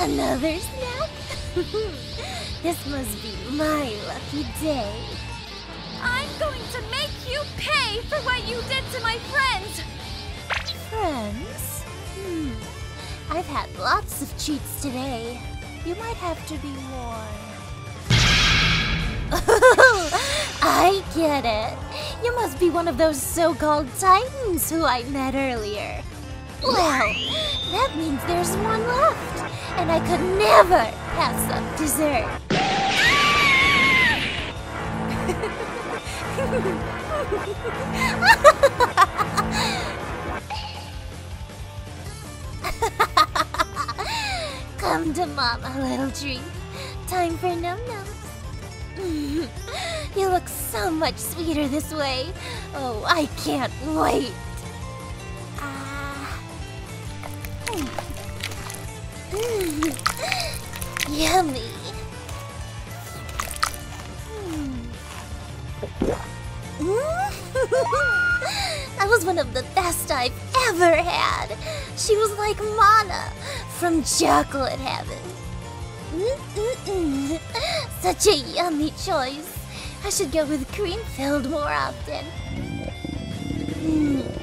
Another snack? this must be my lucky day. I'm going to make you pay for what you did to my friends! Friends? Hmm. I've had lots of treats today. You might have to be warned. I get it. You must be one of those so-called titans who I met earlier. Well, that means there's one left, and I could never pass up dessert. Come to mama, little dream. Time for num nums. you look so much sweeter this way. Oh, I can't wait. Mm. Yummy. Mm. that was one of the best I've ever had. She was like Mana from Chocolate Heaven. Such a yummy choice. I should go with cream filled more often. Mm.